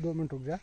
दो मिनट रुक जा।